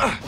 Ugh.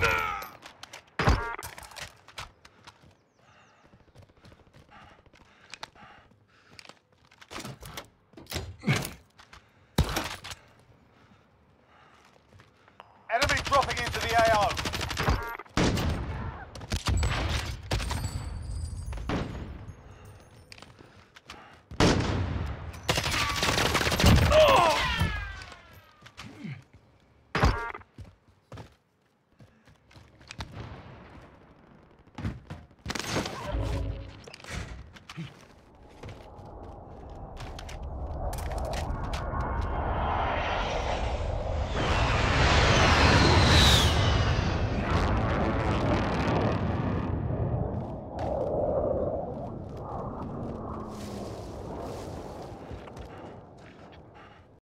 Ah!